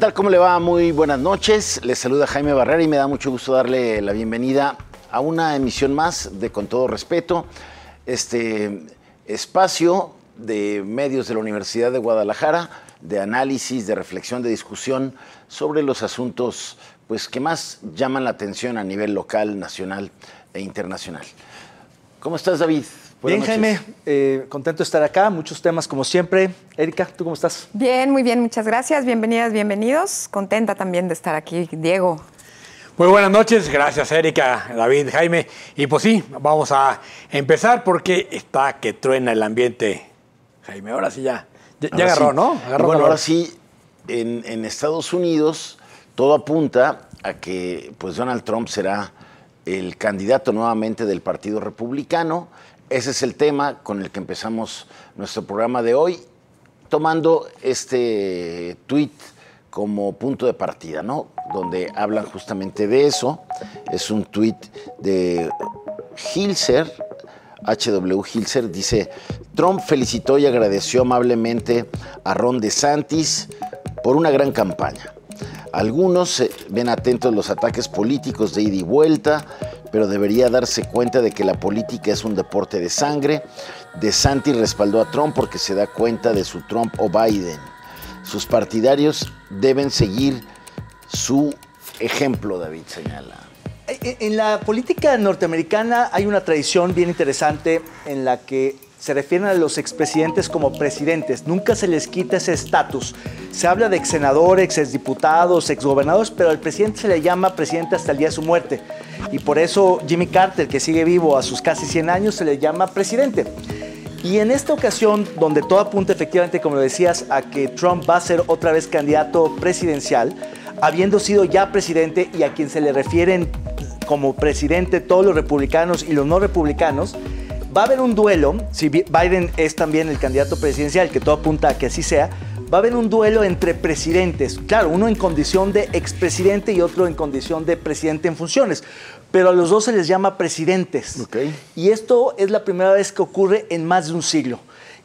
¿Qué tal? ¿Cómo le va? Muy buenas noches. Les saluda Jaime Barrera y me da mucho gusto darle la bienvenida a una emisión más de Con todo respeto, este espacio de medios de la Universidad de Guadalajara, de análisis, de reflexión, de discusión sobre los asuntos pues, que más llaman la atención a nivel local, nacional e internacional. ¿Cómo estás, David? Bien, Jaime, eh, contento de estar acá, muchos temas como siempre. Erika, ¿tú cómo estás? Bien, muy bien, muchas gracias, bienvenidas, bienvenidos. Contenta también de estar aquí, Diego. Muy buenas noches, gracias Erika, David, Jaime. Y pues sí, vamos a empezar porque está que truena el ambiente. Jaime, ahora sí ya. Ya, agarró, ¿no? Agarró bueno, ahora sí, en, en Estados Unidos todo apunta a que pues Donald Trump será el candidato nuevamente del Partido Republicano ese es el tema con el que empezamos nuestro programa de hoy, tomando este tweet como punto de partida, ¿no? Donde hablan justamente de eso. Es un tweet de Hilser, HW Hilser, dice, Trump felicitó y agradeció amablemente a Ron DeSantis por una gran campaña. Algunos ven atentos los ataques políticos de ida y vuelta, pero debería darse cuenta de que la política es un deporte de sangre. De Santi respaldó a Trump porque se da cuenta de su Trump o Biden. Sus partidarios deben seguir su ejemplo, David señala. Eh, eh, en la política norteamericana hay una tradición bien interesante en la que se refieren a los expresidentes como presidentes. Nunca se les quita ese estatus. Se habla de ex senadores, ex diputados, ex gobernadores, pero al presidente se le llama presidente hasta el día de su muerte. Y por eso Jimmy Carter, que sigue vivo a sus casi 100 años, se le llama presidente. Y en esta ocasión, donde todo apunta efectivamente, como lo decías, a que Trump va a ser otra vez candidato presidencial, habiendo sido ya presidente y a quien se le refieren como presidente todos los republicanos y los no republicanos, Va a haber un duelo, si Biden es también el candidato presidencial, que todo apunta a que así sea, va a haber un duelo entre presidentes. Claro, uno en condición de expresidente y otro en condición de presidente en funciones. Pero a los dos se les llama presidentes. Y esto es la primera vez que ocurre en más de un siglo.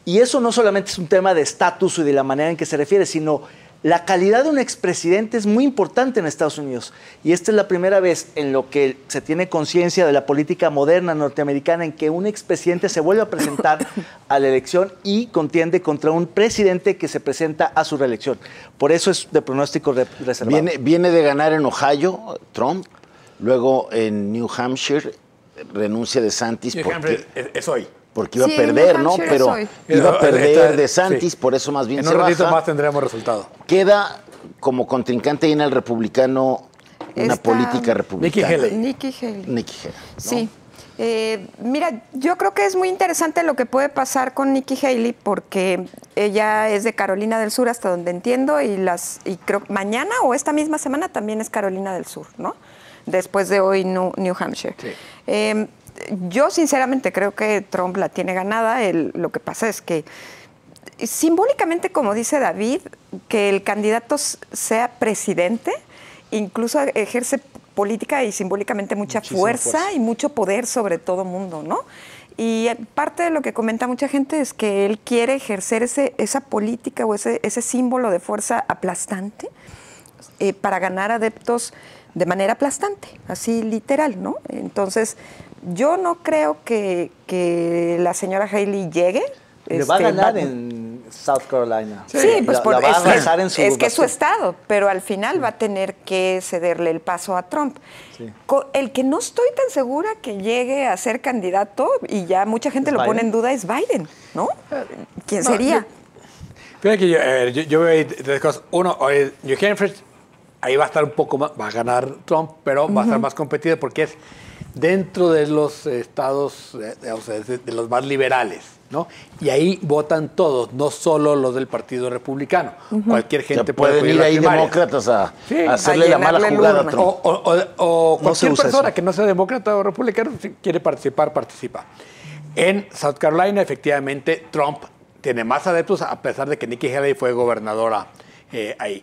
Y eso no solamente es un tema de estatus y de la manera en que se refiere, sino la calidad de un expresidente es muy importante en Estados Unidos y esta es la primera vez en lo que se tiene conciencia de la política moderna norteamericana en que un expresidente se vuelve a presentar a la elección y contiende contra un presidente que se presenta a su reelección. Por eso es de pronóstico reservado. Viene, viene de ganar en Ohio, Trump, luego en New Hampshire renuncia de Santis. porque... es hoy porque iba a perder, ¿no? Pero iba a perder de Santis, por eso más bien en se un ratito más tendremos resultado. Queda como contrincante en el republicano una política republicana. Nikki Haley. Nikki Haley. Nikki Haley. Sí. Eh, mira, yo creo que es muy interesante lo que puede pasar con Nikki Haley porque ella es de Carolina del Sur, hasta donde entiendo, y las y creo mañana o esta misma semana también es Carolina del Sur, ¿no? Después de hoy New, Hampshire. Sí. Eh, yo sinceramente creo que Trump la tiene ganada. lo que pasa es que simbólicamente, como dice David, que el candidato sea presidente, incluso ejerce política y simbólicamente mucha fuerza, y mucho poder sobre todo mundo, ¿no? Y parte de lo que comenta mucha gente es que él quiere ejercer ese, esa política o ese, ese símbolo de fuerza aplastante eh, para ganar adeptos de manera aplastante, así literal, ¿no? Entonces, yo no creo que, la señora Haley llegue. Le va a este, ganar en South Carolina. Sí, pues por, es, es que es su estado, pero al final va a tener que cederle el paso a Trump. El que no estoy tan segura que llegue a ser candidato, y ya mucha gente lo pone en duda, es Biden, ¿no? ¿Quién sería? Fíjate que yo, yo, veo tres cosas. Uno, New Hampshire, ahí va a estar un poco más, va a ganar Trump, pero va a estar más competido porque es dentro de los estados, de, los más liberales. ¿no? Y ahí votan todos, no solo los del Partido Republicano. Cualquier gente puede ir ahí demócratas a, hacerle la mala jugada a Trump. O, cualquier persona que no sea demócrata o republicano, si quiere participar, participa. En South Carolina, efectivamente, Trump tiene más adeptos, a pesar de que Nikki Haley fue gobernadora eh, ahí.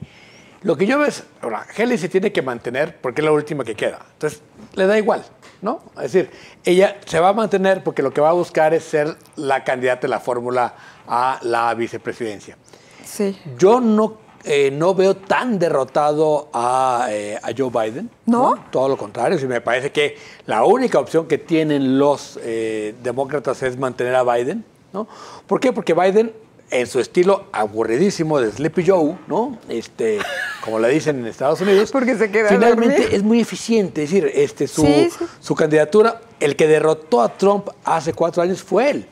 Lo que yo veo es, ahora, Haley se tiene que mantener porque es la última que queda. Entonces, le da igual. ¿No? Es decir, ella se va a mantener porque lo que va a buscar es ser la candidata de la fórmula a la vicepresidencia. Sí. Yo no, eh, no veo tan derrotado a, eh, Joe Biden. ¿No? Todo lo contrario, sí me parece que la única opción que tienen los demócratas es mantener a Biden. ¿no? ¿Por qué? Porque Biden en su estilo aburridísimo de Sleepy Joe, ¿no? Este, como le dicen en Estados Unidos. Porque se queda Finalmente es muy eficiente. Es decir, este, su, su candidatura, el que derrotó a Trump hace cuatro años fue él.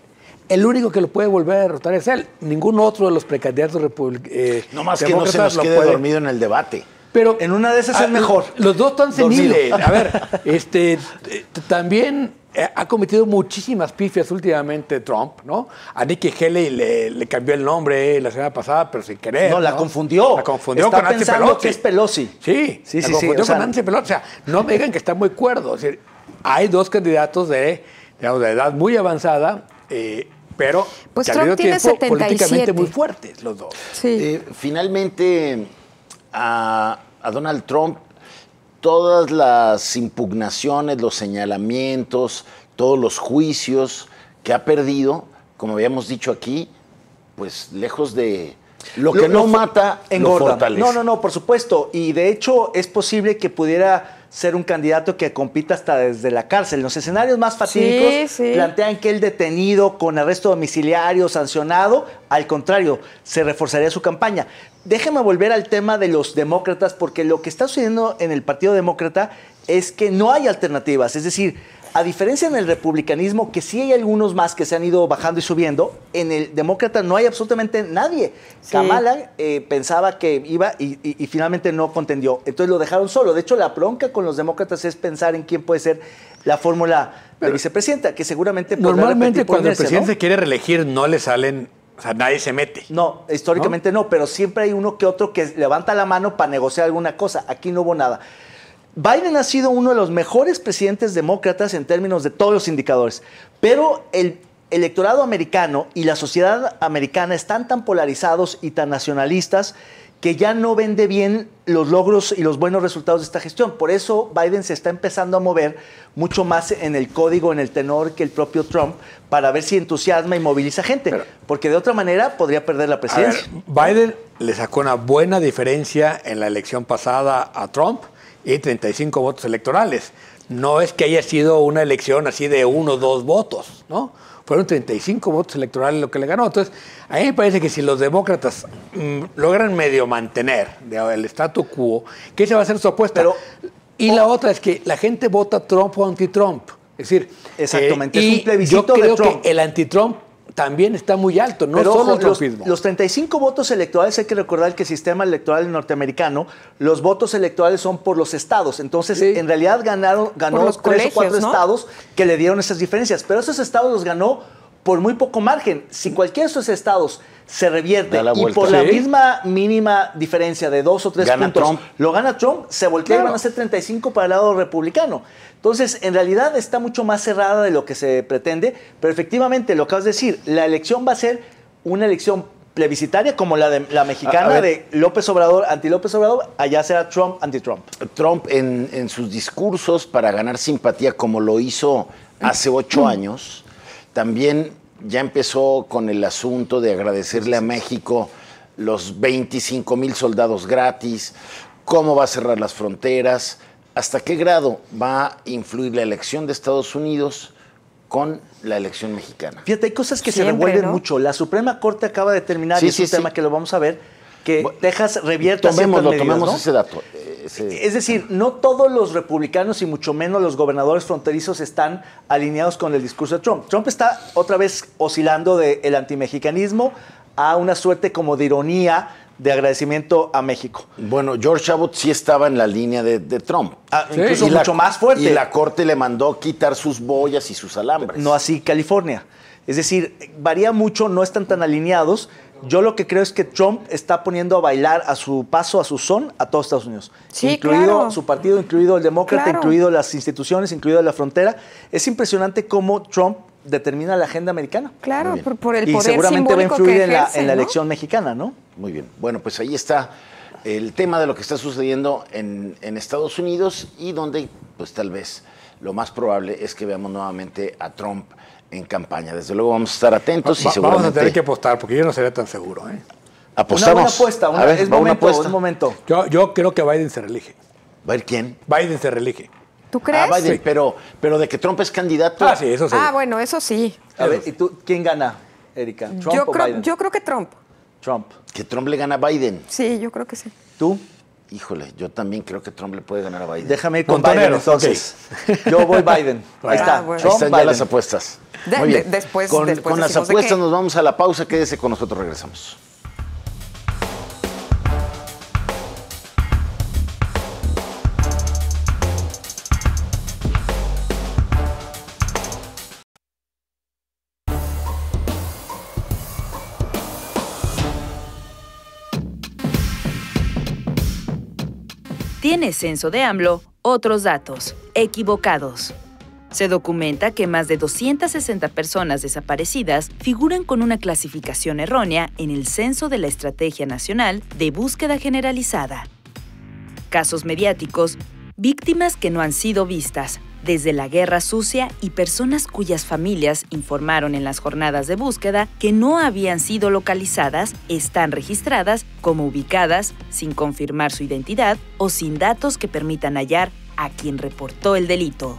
El único que lo puede volver a derrotar es él. Ningún otro de los precandidatos republicanos. Eh, no más que no se nos quede dormido en el debate. Pero en una de esas es ah, mejor. Los dos están seniles. A ver, este, también eh, ha cometido muchísimas pifias últimamente Trump, ¿no? A Nikki Haley le, cambió el nombre la semana pasada, pero sin querer. No, la confundió. La confundió está con Nancy pensando que es Pelosi. Sí, sí, la sí. confundió con Nancy Pelosi. O sea, no me digan que está muy cuerdo. hay dos candidatos de, digamos, de edad muy avanzada, eh, pero pues que Trump tiene tiempo políticamente muy fuertes los dos. Sí. Eh, finalmente, a, a Donald Trump todas las impugnaciones, los señalamientos, todos los juicios que ha perdido, como habíamos dicho aquí, pues lejos de lo que no mata, engorda. no, no, no, por supuesto. Y de hecho es posible que pudiera ser un candidato que compita hasta desde la cárcel. Los escenarios más fatídicos plantean que el detenido con arresto domiciliario sancionado, al contrario, se reforzaría su campaña. Déjeme volver al tema de los demócratas, porque lo que está sucediendo en el Partido Demócrata es que no hay alternativas. Es decir, a diferencia en el republicanismo, que sí hay algunos más que se han ido bajando y subiendo, en el demócrata no hay absolutamente nadie. Kamala eh, pensaba que iba y, finalmente no contendió. Entonces lo dejaron solo. De hecho, la bronca con los demócratas es pensar en quién puede ser la fórmula de vicepresidenta, que seguramente... Normalmente cuando el presidente quiere reelegir no le salen o sea, nadie se mete. No, históricamente ¿No? pero siempre hay uno que otro que levanta la mano para negociar alguna cosa. Aquí no hubo nada. Biden ha sido uno de los mejores presidentes demócratas en términos de todos los indicadores, pero el electorado americano y la sociedad americana están tan polarizados y tan nacionalistas que ya no vende bien los logros y los buenos resultados de esta gestión. Por eso Biden se está empezando a mover mucho más en el código, en el tenor que el propio Trump, para ver si entusiasma y moviliza gente. porque de otra manera podría perder la presidencia. Biden le sacó una buena diferencia en la elección pasada a Trump y 35 votos electorales. No es que haya sido una elección así de uno o dos votos, ¿no? Fueron 35 votos electorales lo que le ganó. Entonces, a mí me parece que si los demócratas mm, logran medio mantener el statu quo, que esa va a ser su apuesta. y la otra es que la gente vota Trump o anti-Trump. Es decir, exactamente, es un plebiscito yo creo que el anti-Trump también está muy alto, no solo el los, los 35 votos electorales, hay que recordar que el sistema electoral norteamericano, los votos electorales son por los estados. Entonces, en realidad ganaron, ganó los tres o cuatro estados que le dieron esas diferencias. Pero esos estados los ganó por muy poco margen. Si cualquiera de esos estados se revierte y por la misma mínima diferencia de dos o tres puntos lo gana Trump, se voltea y van a ser 35 para el lado republicano. Entonces, en realidad está mucho más cerrada de lo que se pretende, pero efectivamente, lo que vas a decir, la elección va a ser una elección plebiscitaria como la de la mexicana de López Obrador, anti-López Obrador, allá será Trump, anti-Trump. Trump en, en, sus discursos para ganar simpatía, como lo hizo hace ocho años, también ya empezó con el asunto de agradecerle a México los 25 mil soldados gratis, cómo va a cerrar las fronteras, ¿Hasta qué grado va a influir la elección de Estados Unidos con la elección mexicana? Fíjate, hay cosas que se revuelven mucho. La Suprema Corte acaba de determinar, y es un tema que lo vamos a ver, que Texas revierta tomémoslo, tomemos ese dato. Es decir, no todos los republicanos y mucho menos los gobernadores fronterizos están alineados con el discurso de Trump. Trump está otra vez oscilando del el antimexicanismo a una suerte como de ironía de agradecimiento a México. Bueno, George Abbott sí estaba en la línea de, Trump. Ah, incluso mucho más fuerte. Y la corte le mandó quitar sus boyas y sus alambres. No así California. Es decir, varía mucho, no están tan alineados. Yo lo que creo es que Trump está poniendo a bailar a su paso, a su son, a todos Estados Unidos. Sí, incluido su partido, incluido el demócrata, incluido las instituciones, incluido la frontera. Es impresionante cómo Trump determina la agenda americana. Claro, por, el poder Y seguramente va a influir en, la, elección mexicana, ¿no? Muy bien. Bueno, pues ahí está el tema de lo que está sucediendo en, Estados Unidos y donde, pues tal vez, lo más probable es que veamos nuevamente a Trump en campaña. Desde luego vamos a estar atentos y seguramente... Vamos a tener que apostar porque yo no sería tan seguro, ¿eh? Apostamos. Una buena apuesta, una, es momento, apuesta. un momento. Yo, yo creo que Biden se reelige. ¿Va a ir quién? Biden se reelige. ¿Tú crees? Ah, Biden, pero, pero de que Trump es candidato. Ah, sí, eso sí. Ah, bueno, eso sí. A ver, ¿y tú quién gana, Erika? ¿Trump yo o creo, Biden? Yo creo que Trump. Trump. Que Trump le gana a Biden. Sí, yo creo que sí. ¿Tú? Híjole, yo también creo que Trump le puede ganar a Biden. Déjame ir con Biden entonces. Yo voy Biden. Ahí está. Ah, bueno. Ahí están ya las apuestas. De- Muy bien. de- después- con, después con las apuestas nos vamos a la pausa. Quédese con nosotros, regresamos. Tiene censo de AMLO otros datos, equivocados. Se documenta que más de 260 personas desaparecidas figuran con una clasificación errónea en el censo de la Estrategia Nacional de Búsqueda Generalizada. Casos mediáticos, víctimas que no han sido vistas, desde la guerra sucia y personas cuyas familias informaron en las jornadas de búsqueda que no habían sido localizadas están registradas como ubicadas sin confirmar su identidad o sin datos que permitan hallar a quien reportó el delito.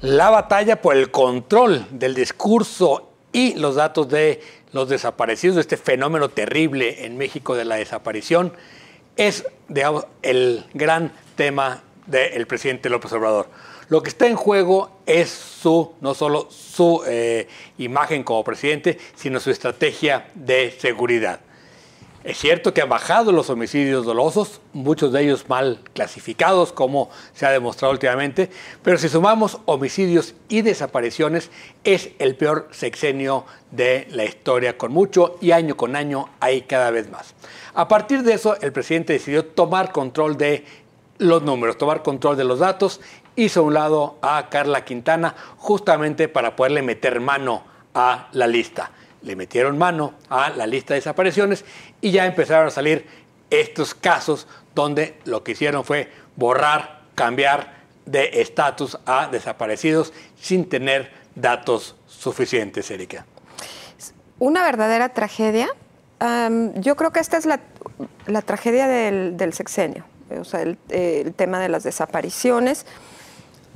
La batalla por el control del discurso y los datos de los desaparecidos, de este fenómeno terrible en México de la desaparición, es digamos, el gran tema del presidente López Obrador. Lo que está en juego es su, no solo su eh, imagen como presidente, sino su estrategia de seguridad. Es cierto que han bajado los homicidios dolosos, muchos de ellos mal clasificados, como se ha demostrado últimamente, pero si sumamos homicidios y desapariciones, es el peor sexenio de la historia con mucho y año con año hay cada vez más. A partir de eso, el presidente decidió tomar control de los números, tomar control de los datos, hizo a un lado a Carla Quintana justamente para poderle meter mano a la lista le metieron mano a la lista de desapariciones y ya empezaron a salir estos casos donde lo que hicieron fue borrar, cambiar de estatus a desaparecidos sin tener datos suficientes, Erika. Una verdadera tragedia. Um, yo creo que esta es la, tragedia del, del, sexenio, o sea, el tema de las desapariciones.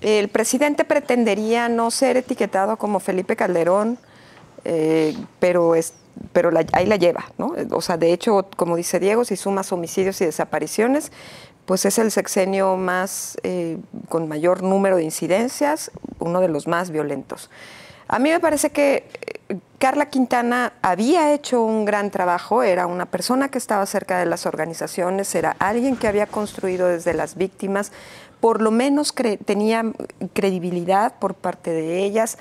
El presidente pretendería no ser etiquetado como Felipe Calderón, eh, pero, es, pero la, ahí la lleva, ¿no? O sea, de hecho, como dice Diego, si sumas homicidios y desapariciones, pues es el sexenio más, eh, con mayor número de incidencias, uno de los más violentos. A mí me parece que eh, Carla Quintana había hecho un gran trabajo, era una persona que estaba cerca de las organizaciones, era alguien que había construido desde las víctimas, por lo menos cre tenía credibilidad por parte de ellas.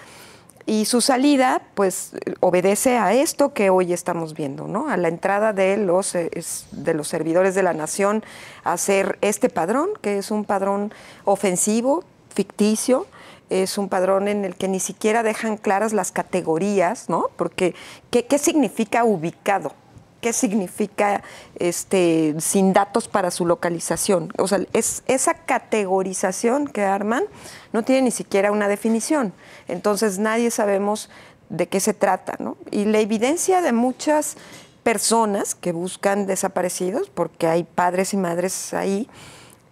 Y su salida, pues, obedece a esto que hoy estamos viendo, ¿no? A la entrada de los, de los servidores de la nación a hacer este padrón, que es un padrón ofensivo, ficticio, es un padrón en el que ni siquiera dejan claras las categorías, ¿no? Porque, ¿qué, qué significa ubicado? ¿Qué significa este, sin datos para su localización? O sea, es, esa categorización que arman no tiene ni siquiera una definición. Entonces nadie sabemos de qué se trata, ¿no? Y la evidencia de muchas personas que buscan desaparecidos, porque hay padres y madres ahí,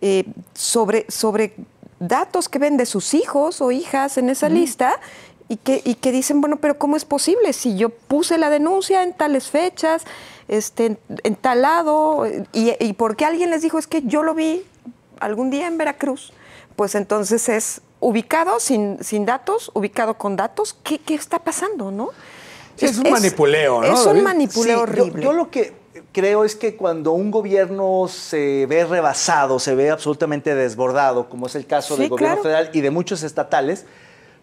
eh, sobre, sobre datos que ven de sus hijos o hijas en esa lista y que, y que dicen, bueno, pero ¿cómo es posible? Si yo puse la denuncia en tales fechas, este, en tal lado, y, y porque alguien les dijo, es que yo lo vi algún día en Veracruz, pues entonces es ubicado sin, sin datos, ubicado con datos. ¿Qué, qué está pasando, no? Es, es un manipuleo, ¿no? Es un manipuleo sí, horrible. Yo, yo, lo que creo es que cuando un gobierno se ve rebasado, se ve absolutamente desbordado, como es el caso Sí, del gobierno claro. federal y de muchos estatales,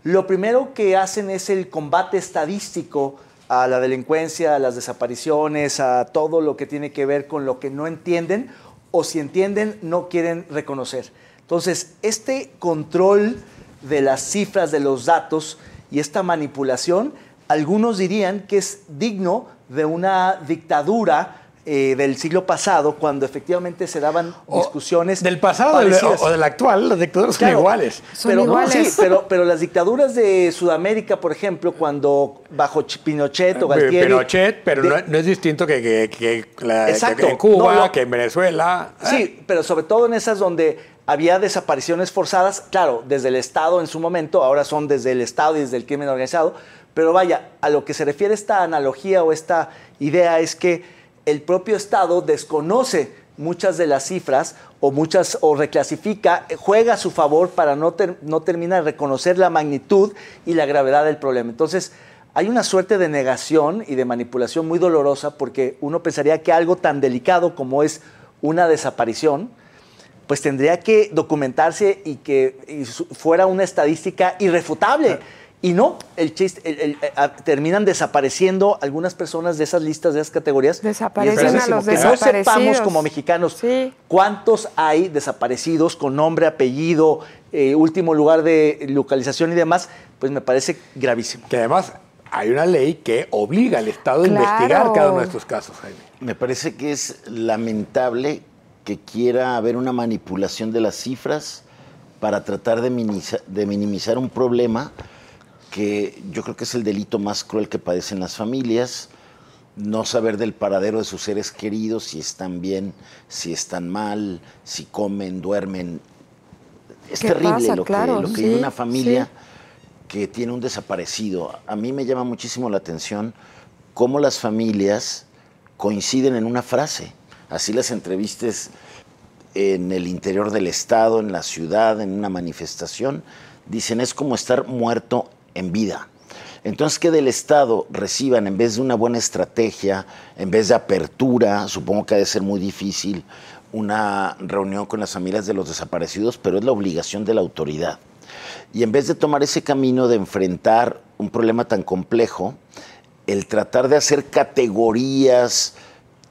lo primero que hacen es el combate estadístico a la delincuencia, a las desapariciones, a todo lo que tiene que ver con lo que no entienden o si entienden no quieren reconocer. Entonces, este control de las cifras, de los datos y esta manipulación, algunos dirían que es digno de una dictadura eh, del siglo pasado, cuando efectivamente se daban discusiones. del pasado o del actual, las dictaduras son iguales. pero, Sí, pero, las dictaduras de Sudamérica, por ejemplo, cuando bajo Pinochet o eh, Galtieri. Pinochet, pero no, es distinto que, en Cuba, que en Venezuela. ¿eh? Sí, pero sobre todo en esas donde había desapariciones forzadas, claro, desde el Estado en su momento, ahora son desde el Estado y desde el crimen organizado, pero vaya, a lo que se refiere esta analogía o esta idea es que el propio Estado desconoce muchas de las cifras o muchas o reclasifica, juega a su favor para no, no terminar de reconocer la magnitud y la gravedad del problema. Entonces, hay una suerte de negación y de manipulación muy dolorosa porque uno pensaría que algo tan delicado como es una desaparición, pues tendría que documentarse y que fuera una estadística irrefutable. Y no, el chiste, eh, terminan desapareciendo algunas personas de esas listas, de esas categorías. Desaparecen a los que no sepamos como mexicanos cuántos hay desaparecidos con nombre, apellido, eh, último lugar de localización y demás, pues me parece gravísimo. Que además hay una ley que obliga al Estado a investigar cada uno de estos casos, Jaime. Me parece que es lamentable que quiera haber una manipulación de las cifras para tratar de minimizar un problema que yo creo que es el delito más cruel que padecen las familias, no saber del paradero de sus seres queridos, si están bien, si están mal, si comen, duermen. Es terrible lo, que, lo que una familia que tiene un desaparecido. A mí me llama muchísimo la atención cómo las familias coinciden en una frase. Así las entrevistas en el interior del Estado, en la ciudad, en una manifestación, dicen es como estar muerto en vida. Entonces, que del Estado reciban, en vez de una buena estrategia, en vez de apertura, supongo que ha de ser muy difícil, una reunión con las familias de los desaparecidos, pero es la obligación de la autoridad. Y en vez de tomar ese camino de enfrentar un problema tan complejo, el tratar de hacer categorías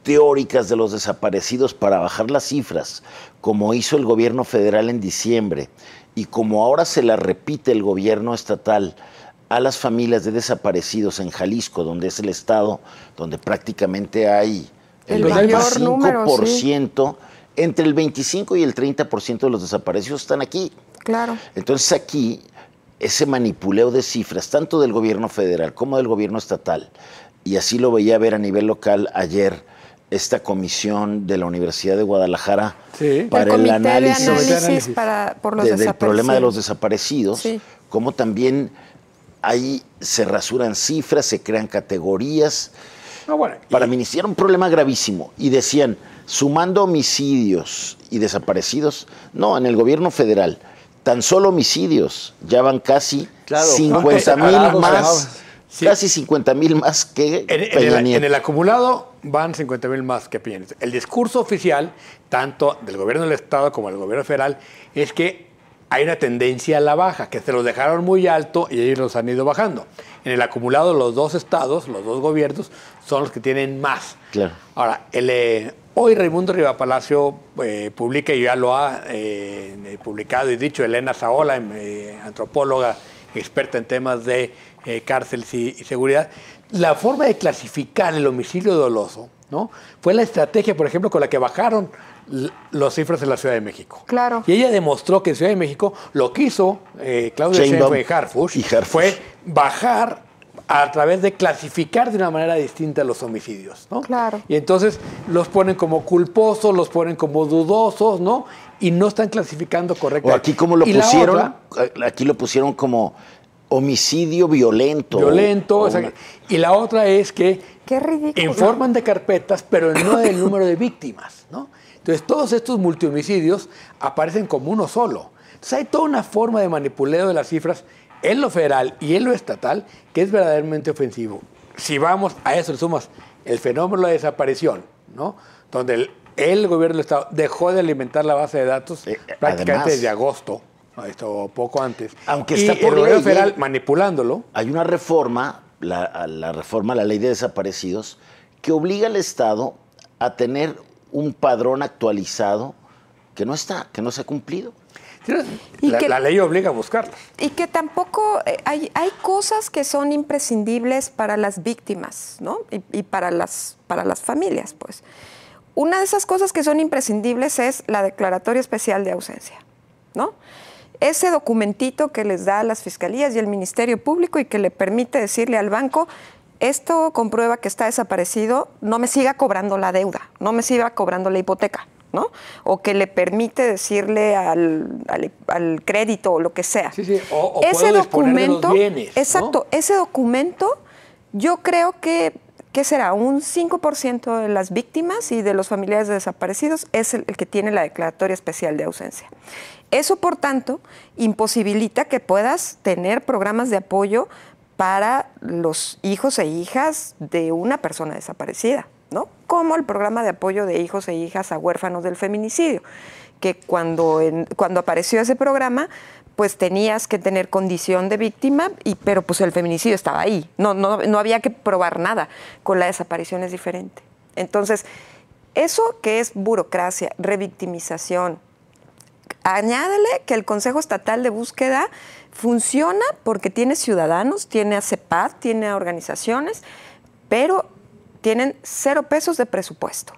teóricas de los desaparecidos para bajar las cifras, como hizo el gobierno federal en diciembre, y como ahora se la repite el gobierno estatal, a las familias de desaparecidos en Jalisco, donde es el estado donde prácticamente hay el, 25%, entre el 25 y el 30% de los desaparecidos están aquí. Claro. Entonces aquí ese manipuleo de cifras, tanto del gobierno federal como del gobierno estatal, y así lo veía ver a nivel local ayer esta comisión de la Universidad de Guadalajara para el, análisis, del problema de los desaparecidos, como también ahí se rasuran cifras, se crean categorías. para mí un problema gravísimo. Y decían, sumando homicidios y desaparecidos, no, en el gobierno federal, tan solo homicidios, ya van casi 50 mil más. Casi 50 mil más que en, el, en, el, acumulado van 50 mil más que Peña El discurso oficial, tanto del gobierno del Estado como del gobierno federal, es que hay una tendencia a la baja, que se los dejaron muy alto y ellos los han ido bajando. En el acumulado, los dos estados, los dos gobiernos, son los que tienen más. Claro. Ahora, el, eh, hoy Raimundo Riva Palacio eh, publica, y ya lo ha eh, publicado y dicho, Elena Saola, antropóloga experta en temas de cárceles y, y seguridad, la forma de clasificar el homicidio doloso ¿no? Fue la estrategia, por ejemplo, con la que bajaron los cifras en la Ciudad de México. Claro. Y ella demostró que en Ciudad de México lo que hizo eh, Claudia Sheinbaum y Harfush fue bajar a través de clasificar de una manera distinta los homicidios, ¿no? Claro. Y entonces los ponen como culposos, los ponen como dudosos, ¿no? Y no están clasificando correctamente. O aquí como lo pusieron, aquí lo pusieron como homicidio violento. Violento. y la otra es que Qué ridículo. informan de carpetas, pero no del número de víctimas. ¿no? Entonces, todos estos multihomicidios aparecen como uno solo. Entonces, hay toda una forma de manipuleo de las cifras en lo federal y en lo estatal que es verdaderamente ofensivo. Si vamos a eso le sumas el fenómeno de la desaparición, ¿no? donde el, gobierno del Estado dejó de alimentar la base de datos eh, prácticamente desde agosto esto poco antes. Aunque está por el federal manipulándolo. Hay una reforma, la, reforma a la ley de desaparecidos, que obliga al Estado a tener un padrón actualizado que no está, que no se ha cumplido. La, ley obliga a buscarlas. Y que tampoco eh, hay, hay cosas que son imprescindibles para las víctimas, ¿no? Y, para, las, para las familias, pues. Una de esas cosas que son imprescindibles es la declaratoria especial de ausencia, ¿no? Ese documentito que les da a las fiscalías y el Ministerio Público y que le permite decirle al banco, esto comprueba que está desaparecido, no me siga cobrando la deuda, no me siga cobrando la hipoteca, ¿no? O que le permite decirle al, crédito o lo que sea. Sí, sí. O, ese documento, exacto, ese documento, yo creo que ¿qué será? Un 5% de las víctimas y de los familiares de desaparecidos es el, que tiene la declaratoria especial de ausencia. Eso, por tanto, imposibilita que puedas tener programas de apoyo para los hijos e hijas de una persona desaparecida, ¿no? Como el programa de apoyo de hijos e hijas a huérfanos del feminicidio, que cuando, cuando apareció ese programa, pues tenías que tener condición de víctima, y, pero pues el feminicidio estaba ahí, no, no, no había que probar nada, con la desaparición es diferente. Entonces, eso que es burocracia, revictimización, añádele que el Consejo Estatal de Búsqueda funciona porque tiene ciudadanos, tiene a CEPAD, tiene organizaciones, pero tienen cero pesos de presupuesto,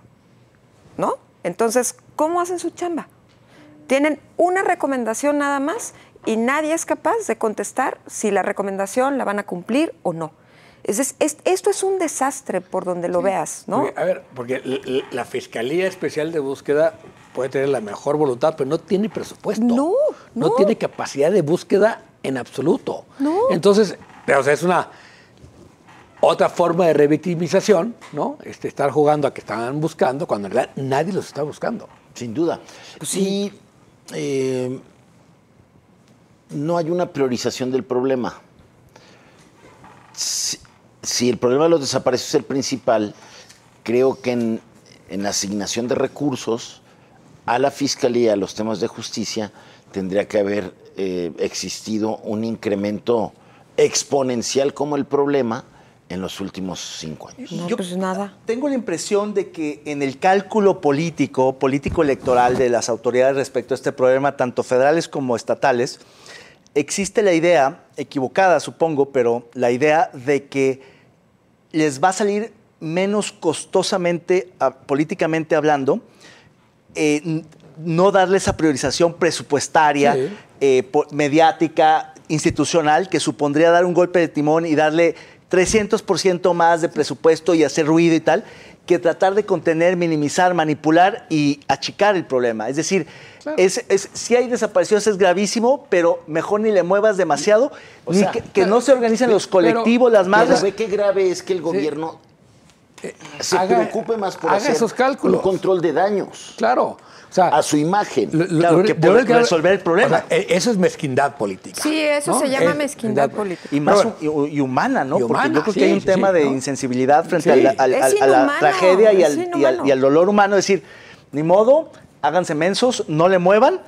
¿no? Entonces, ¿cómo hacen su chamba? Tienen una recomendación nada más y nadie es capaz de contestar si la recomendación la van a cumplir o no. Es, esto es un desastre por donde lo veas, ¿no? a ver, porque la Fiscalía Especial de Búsqueda puede tener la mejor voluntad, pero no tiene presupuesto. No, no. No tiene capacidad de búsqueda en absoluto. No. Entonces, o sea, es una otra forma de revictimización, ¿no? Este, estar jugando a que están buscando cuando en realidad nadie los está buscando. Sin duda. Sí, eh, no hay una priorización del problema. Si, el problema de los desaparecidos es el principal, creo que en, en asignación de recursos a la Fiscalía, a los temas de justicia, tendría que haber eh, existido un incremento exponencial como el problema en los últimos cinco años. No, pues nada. Tengo la impresión de que en el cálculo político, político electoral de las autoridades respecto a este problema, tanto federales como estatales, existe la idea, equivocada supongo, pero la idea de que les va a salir menos costosamente, políticamente hablando, eh, no darle esa priorización presupuestaria, eh, mediática, institucional, que supondría dar un golpe de timón y darle 300% más de presupuesto y hacer ruido y tal, que tratar de contener, minimizar, manipular y achicar el problema. Es decir, si hay desapariciones es gravísimo, pero mejor ni le muevas demasiado, ni que, no se organicen los colectivos, las madres. ¿Ve qué grave es que el gobierno eh, se preocupe más por hacer esos cálculos. un control de daños? Claro a su imagen. claro, que puede resolver el problema. E, eso es mezquindad política. Sí, eso se llama mezquindad política. Y, más, y, humana, ¿no? Porque yo creo que hay un tema de insensibilidad frente a la, tragedia y al, y al, dolor humano. Es decir, ni modo, háganse mensos, no le muevan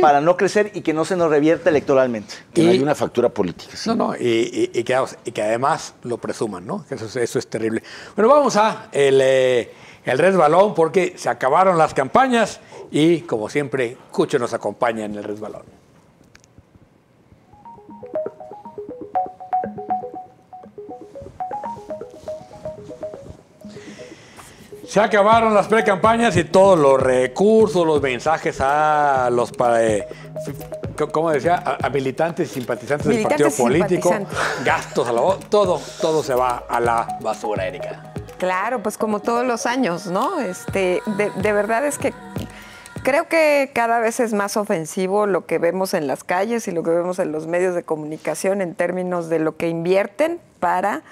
para no crecer y que no se nos revierta electoralmente. Que no hay una factura política. No, no, y, que, además lo presuman, ¿no? Eso, eso es terrible. Bueno, vamos a el, eh, el resbalón porque se acabaron las campañas y como siempre, Cucho nos acompaña en el resbalón. Se acabaron las pre-campañas y todos los recursos, los mensajes a los para, eh, ¿cómo decía? A, militantes y simpatizantes del partido político, gastos a la todo, todo se va a la basura, Erika. Claro, pues como todos los años, ¿no? Este, de verdad es que Creo que cada vez es más ofensivo lo que vemos en las calles y lo que vemos en los medios de comunicación en términos de lo que invierten para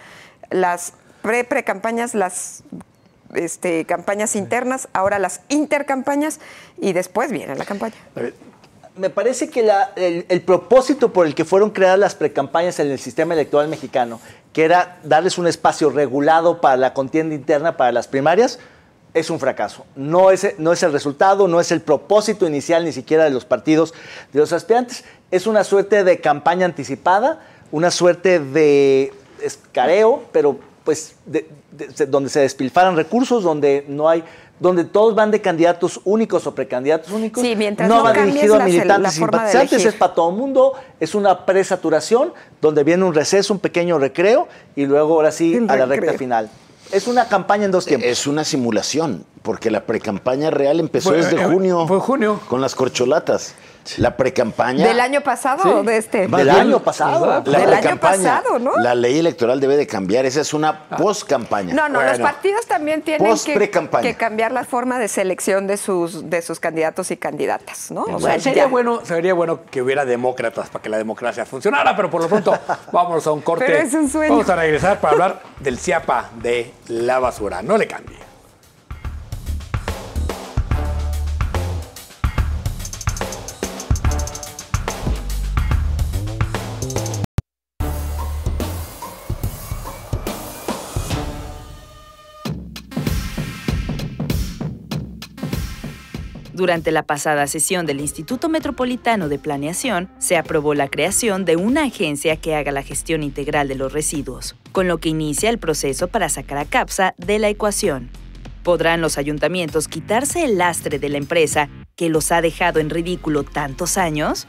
las pre-pre-campañas, las este, campañas internas, ahora las intercampañas y después viene la campaña. Me parece que el, el, propósito por el que fueron creadas las precampañas en el sistema electoral mexicano, que era darles un espacio regulado para la contienda interna, para las primarias, es un fracaso. No es, no es el resultado, no es el propósito inicial ni siquiera de los partidos, de los aspirantes. Es una suerte de campaña anticipada, una suerte de escareo, pero pues donde se despilfaran recursos, donde no hay donde todos van de candidatos únicos o precandidatos únicos. Sí, mientras no, va dirigido a militantes y simpatizantes, es para todo el mundo, es una presaturación donde viene un receso, un pequeño recreo y luego ahora sí a la recta final. Es una campaña en dos tiempos. Es una simulación, porque la precampaña real empezó desde eh, junio. Fue junio. Con las corcholatas. La precampaña. ¿Del año pasado o de este? Del año pasado. Del año pasado, ¿no? La ley electoral debe de cambiar. Esa es una ah. post-campaña. No, no, los partidos también tienen que, que, cambiar la forma de selección de sus, de sus candidatos y candidatas, ¿no? O sea, sería, bueno, sería bueno que hubiera demócratas para que la democracia funcionara, pero por lo pronto vámonos a un corte. Pero es un sueño. Vamos a regresar para hablar del CIAPA de la basura. No le cambie. Durante la pasada sesión del Instituto Metropolitano de Planeación, se aprobó la creación de una agencia que haga la gestión integral de los residuos, con lo que inicia el proceso para sacar a CAPSA de la ecuación. ¿Podrán los ayuntamientos quitarse el lastre de la empresa que los ha dejado en ridículo tantos años?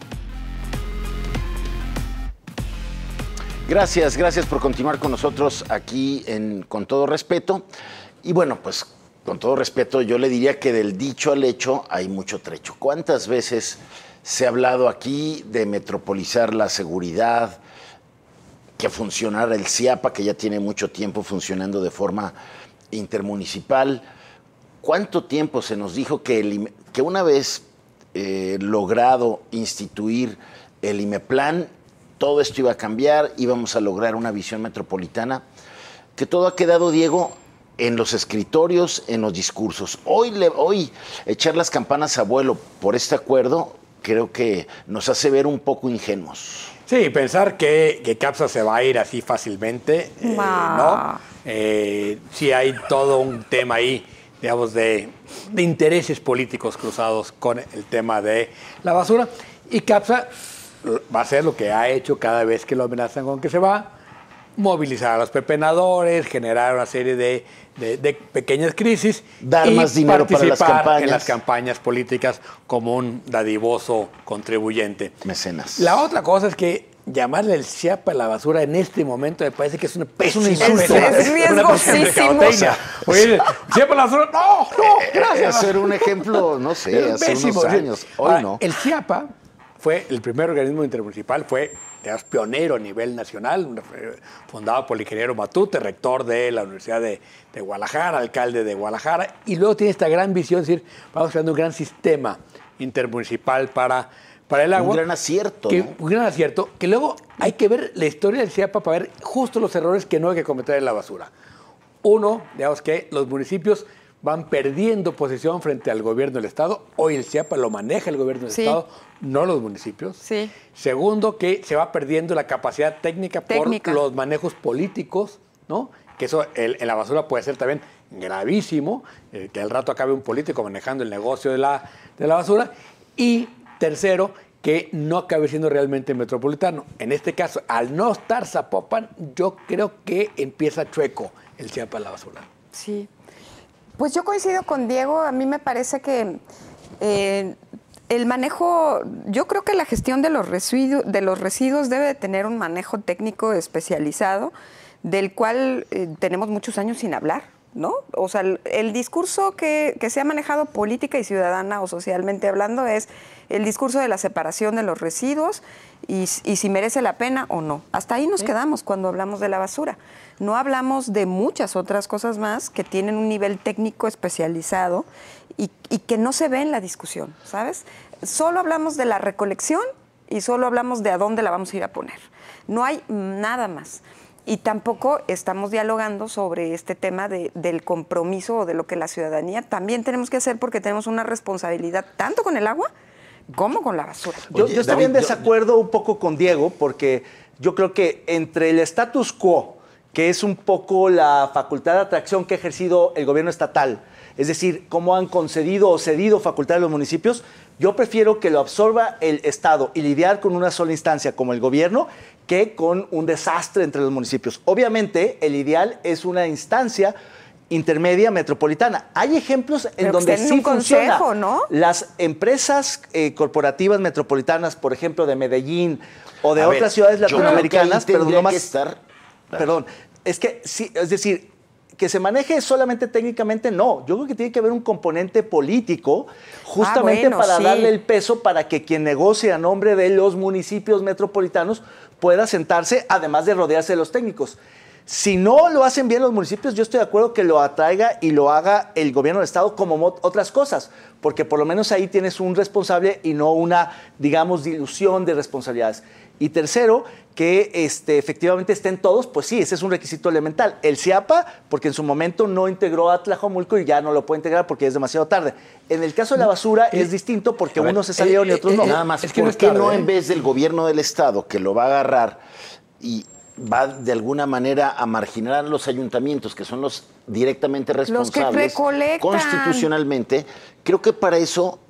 Gracias, gracias por continuar con nosotros aquí en Con todo respeto. Y bueno, pues con todo respeto, yo le diría que del dicho al hecho hay mucho trecho. ¿Cuántas veces se ha hablado aquí de metropolizar la seguridad, que funcionara el CIAPA, que ya tiene mucho tiempo funcionando de forma intermunicipal? ¿Cuánto tiempo se nos dijo que, que una vez eh, logrado instituir el IMEPLAN, todo esto iba a cambiar, íbamos a lograr una visión metropolitana? Que todo ha quedado, Diego, en los escritorios, en los discursos. Hoy, le, hoy echar las campanas a vuelo por este acuerdo creo que nos hace ver un poco ingenuos. Sí, pensar que, que CAPSA se va a ir así fácilmente, eh, ¿no? Eh, sí hay todo un tema ahí, digamos, de, de, intereses políticos cruzados con el tema de la basura. Y CAPSA va a hacer lo que ha hecho cada vez que lo amenazan con que se va, movilizar a los pepenadores, generar una serie de de, pequeñas crisis. Dar más dinero para las campañas. en las campañas políticas como un dadivoso contribuyente. Mecenas. La otra cosa es que llamarle el CIAPA a la basura en este momento me parece que es una pésima Es, es riesgosísimo. Oye, CIAPA a la basura, no, no, eh, gracias. Hacer un ejemplo, no sé, hace unos años. Hoy no. El CIAPA fue el primer organismo intermunicipal, fue es pionero a nivel nacional, fundado por el ingeniero Matute, rector de la Universidad de, Guadalajara, alcalde de Guadalajara, y luego tiene esta gran visión, es decir, vamos creando un gran sistema intermunicipal para, para el agua. Un gran acierto. Un gran acierto, que luego hay que ver la historia del CIAPA para ver justo los errores que no hay que cometer en la basura. Uno, digamos que los municipios van perdiendo posición frente al gobierno del Estado. Hoy el CIAPA lo maneja el gobierno del Estado, no los municipios. Sí. Segundo, que se va perdiendo la capacidad técnica, por los manejos políticos, ¿no? Que eso en la basura puede ser también gravísimo, eh, que al rato acabe un político manejando el negocio de la, de la basura. Y tercero, que no acabe siendo realmente metropolitano. En este caso, al no estar Zapopan, yo creo que empieza chueco el CIAPA de la basura. Sí. Pues yo coincido con Diego, a mí me parece que eh, el manejo, yo creo que la gestión de los, residuos, de los residuos debe de tener un manejo técnico especializado, del cual eh, tenemos muchos años sin hablar. ¿No? O sea, el, discurso que, se ha manejado política y ciudadana o socialmente hablando es el discurso de la separación de los residuos y, si merece la pena o no. Hasta ahí nos quedamos cuando hablamos de la basura. No hablamos de muchas otras cosas más que tienen un nivel técnico especializado y, que no se ve en la discusión, ¿sabes? Solo hablamos de la recolección y solo hablamos de a dónde la vamos a ir a poner. No hay nada más. Y tampoco estamos dialogando sobre este tema del compromiso o de lo que la ciudadanía también tenemos que hacer porque tenemos una responsabilidad tanto con el agua como con la basura. Yo, yo estoy en desacuerdo un poco con Diego porque yo creo que entre el status quo que es un poco la facultad de atracción que ha ejercido el gobierno estatal, es decir, cómo han concedido o cedido facultades a los municipios, yo prefiero que lo absorba el Estado y lidiar con una sola instancia como el gobierno que con un desastre entre los municipios. Obviamente, el ideal es una instancia intermedia metropolitana. Hay ejemplos en donde sí funciona. ¿no? Las empresas eh, corporativas metropolitanas, por ejemplo, de Medellín o de otras ciudades latinoamericanas, pero no más. estar... Perdón, es que sí, es decir, que se maneje solamente técnicamente, no. Yo creo que tiene que haber un componente político justamente ah, para darle el peso para que quien negocie a nombre de los municipios metropolitanos pueda sentarse, además de rodearse de los técnicos. Si no lo hacen bien los municipios, yo estoy de acuerdo que lo atraiga y lo haga el gobierno del Estado como otras cosas, porque por lo menos ahí tienes un responsable y no una, digamos, dilución de responsabilidades. Y tercero, que este, efectivamente estén todos, pues sí, ese es un requisito elemental. El CIAPA, porque en su momento no integró a Tlajomulco y ya no lo puede integrar porque es demasiado tarde. En el caso de la basura es distinto porque unos se salieron y otros no. Nada más, es que ¿por qué no en vez del gobierno del Estado que lo va a agarrar y va de alguna manera a marginar a los ayuntamientos, que son los directamente responsables constitucionalmente, creo que para eso eh,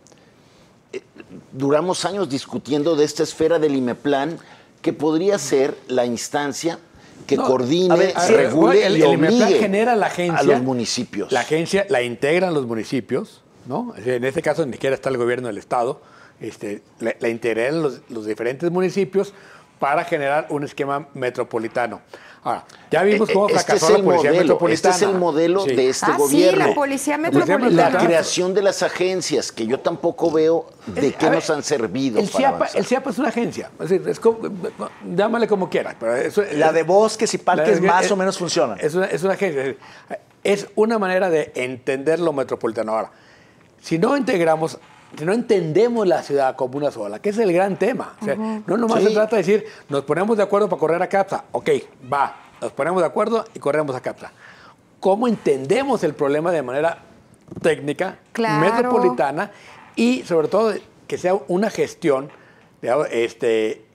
duramos años discutiendo de esta esfera del IMEPLAN, que podría ser la instancia que coordine, regule y obligue genera la agencia, a los municipios. La agencia la integran los municipios, ¿no? En este caso ni siquiera está el gobierno del Estado, este, la, integran los, los diferentes municipios para generar un esquema metropolitano. Ahora, ya vimos cómo este fracasó la policía metropolitana. Este es el modelo de este ah, gobierno. Sí, la policía metropolitana. La creación de las agencias, que yo tampoco veo de qué nos han servido. El, CIAPA, el CIAPA es una agencia. Es decir, es como, llámale como quieras. la de bosques y parques más o menos funciona. Es una, es una agencia. Es una manera de entender lo metropolitano. Ahora, si no integramos no entendemos la ciudad como una sola, que es el gran tema. No nomás se trata de decir, nos ponemos de acuerdo para correr a CAPSA. Ok, va, nos ponemos de acuerdo y corremos a CAPSA. ¿Cómo entendemos el problema de manera técnica, metropolitana y sobre todo que sea una gestión este,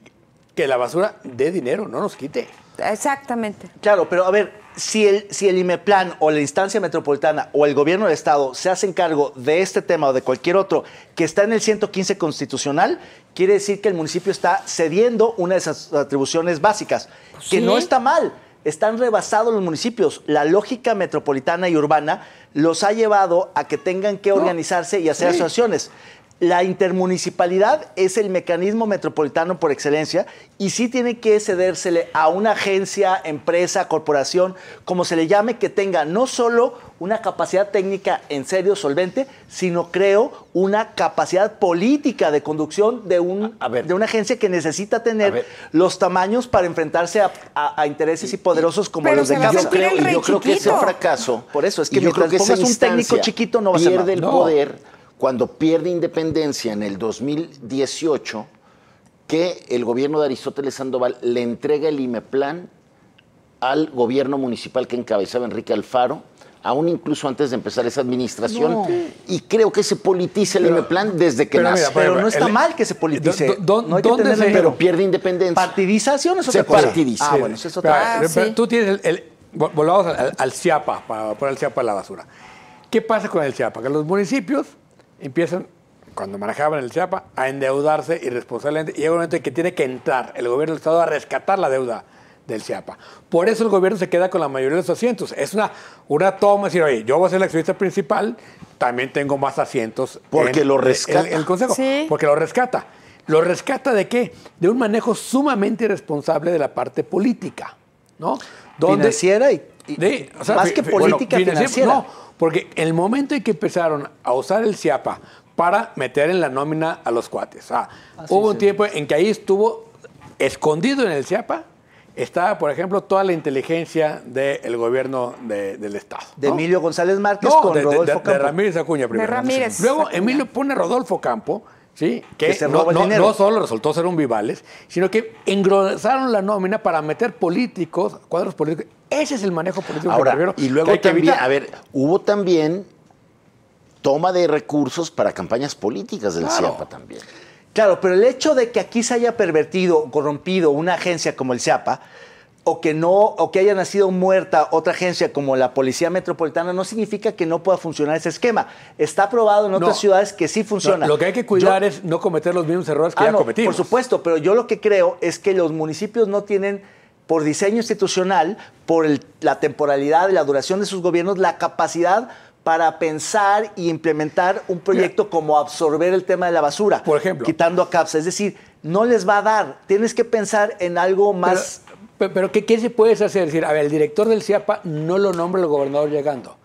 que la basura dé dinero, no nos quite? Exactamente. Claro, pero a ver, si el, si el IMEPLAN o la instancia metropolitana o el gobierno del Estado se hacen cargo de este tema o de cualquier otro que está en el 115 constitucional, quiere decir que el municipio está cediendo una de esas atribuciones básicas, que no está mal. Están rebasados los municipios. La lógica metropolitana y urbana los ha llevado a que tengan que organizarse y hacer asociaciones. La intermunicipalidad es el mecanismo metropolitano por excelencia y sí tiene que cedérsele a una agencia, empresa, corporación, como se le llame, que tenga no solo una capacidad técnica en serio solvente, sino creo una capacidad política de conducción de, un, de una agencia que necesita tener los tamaños para enfrentarse a, intereses y poderosos como los de Yo creo, yo creo que ese fracaso, por eso es que yo creo que pongas un técnico chiquito no va a ser el poder cuando pierde independencia en el 2018, que el gobierno de Aristóteles Sandoval le entrega el IMEPLAN al gobierno municipal que encabezaba Enrique Alfaro, aún incluso antes de empezar esa administración. Y creo que se politiza el IMEPLAN desde que nace. pero no está mal que se politice. no hay que pero pierde independencia. ¿Partidización es otra se Partidiza. Ah, bueno, eso es otra ah, Tú tienes el, volvamos al, al, CIAPA, para poner el CIAPA a la basura. ¿Qué pasa con el CIAPA? Que los municipios empiezan, cuando manejaban el CIAPA, a endeudarse irresponsablemente. Y hay un momento en que tiene que entrar el gobierno del Estado a rescatar la deuda del CIAPA. Por eso el gobierno se queda con la mayoría de los asientos. Es una, una toma, decir, oye, yo voy a ser el accionista principal, también tengo más asientos. Porque lo rescata. El, Consejo. Porque lo rescata. ¿Lo rescata de qué? De un manejo sumamente irresponsable de la parte política. ¿no? Donde, financiera y, más que política financiera. No, porque el momento en que empezaron a usar el CIAPA para meter en la nómina a los cuates, hubo un tiempo en que ahí estuvo escondido en el CIAPA, estaba, por ejemplo, toda la inteligencia del gobierno del Estado. De Emilio González Márquez con de, Rodolfo Campo. De Ramírez Acuña primero. Ramírez, Luego Emilio pone a Rodolfo Campo, ¿sí? que, no, no, solo resultó ser un Vivales, sino que engrosaron la nómina para meter políticos, cuadros políticos ese es el manejo político Ahora, Y luego también, a ver, hubo también toma de recursos para campañas políticas del CIAPA también. Claro, pero el hecho de que aquí se haya pervertido, corrompido una agencia como el CIAPA, o que no, o que haya nacido muerta otra agencia como la Policía Metropolitana, no significa que no pueda funcionar ese esquema. Está probado en otras ciudades que sí funciona. lo que hay que cuidar es no cometer los mismos errores que ah, ya no, Por supuesto, pero yo lo que creo es que los municipios no tienen por diseño institucional, por la temporalidad y la duración de sus gobiernos, la capacidad para pensar y implementar un proyecto como absorber el tema de la basura. Por ejemplo. Quitando a CAPS. Es decir, no les va a dar. Tienes que pensar en algo más... Pero, ¿qué, se puede hacer? Es decir, a ver, el director del CIAPA no lo nombra el gobernador llegando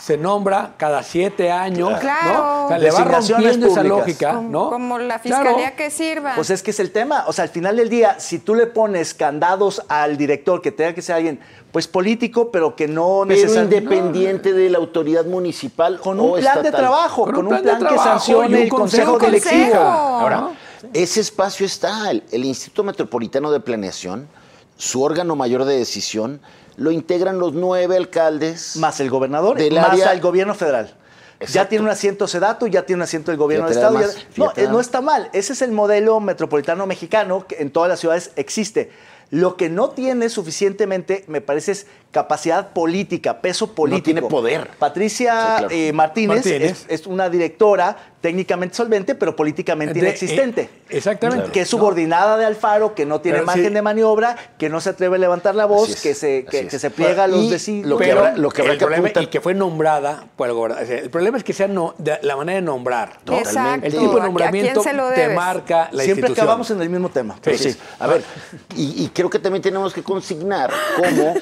se nombra cada siete años. Claro. ¿no? le va rompiendo esa lógica, ¿no? Como la fiscalía que sirva. Pues es que es el tema. O sea, al final del día, si tú le pones candados al director, que tenga que ser alguien pues político, pero que no necesariamente independiente de la autoridad municipal con un plan de trabajo, con, un plan, que sancione el consejo, directivo. Ahora, ese espacio está el, el Instituto Metropolitano de Planeación, su órgano mayor de decisión lo integran los nueve alcaldes. Más el gobernador, más el gobierno federal. Ya tiene un asiento Sedatu, ya tiene un asiento el gobierno del Estado. no, no está mal. Ese es el modelo metropolitano mexicano que en todas las ciudades existe. Lo que no tiene suficientemente, me parece, es capacidad política, peso político. No tiene poder. Patricia eh, Martínez, Es, una directora técnicamente solvente, pero políticamente inexistente. Eh, exactamente. Que es subordinada de Alfaro, que no tiene margen de maniobra, que no se atreve a levantar la voz, que se, que, se pliega a los vecinos. Lo que habrá, lo que el problema, y que fue nombrada por el gobernador. el problema es que sea no, la manera de nombrar. Exacto. El tipo de nombramiento te marca la Siempre acabamos en el mismo tema. Sí. A ver, y, y creo que también tenemos que consignar cómo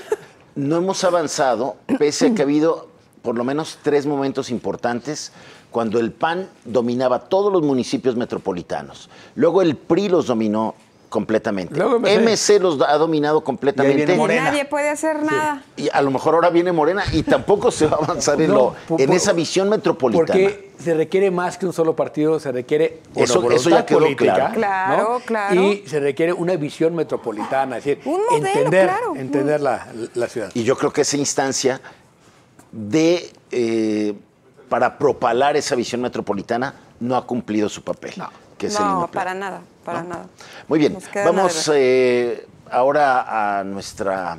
no hemos avanzado, pese a que ha habido por lo menos tres momentos importantes cuando el PAN dominaba todos los municipios metropolitanos. Luego el PRI los dominó completamente. MC. los ha dominado completamente. Y nadie puede hacer nada. Y a lo mejor ahora viene Morena y tampoco se va a avanzar en, lo, en esa visión metropolitana. Porque se requiere más que un solo partido, se requiere una eso, eso ya quedó política, claro. Claro, Y se requiere una visión metropolitana, es decir, entender, entender la, ciudad. Y yo creo que esa instancia de eh, para propalar esa visión metropolitana no ha cumplido su papel. No, no para nada para nada. Muy bien, vamos eh, ahora a nuestra,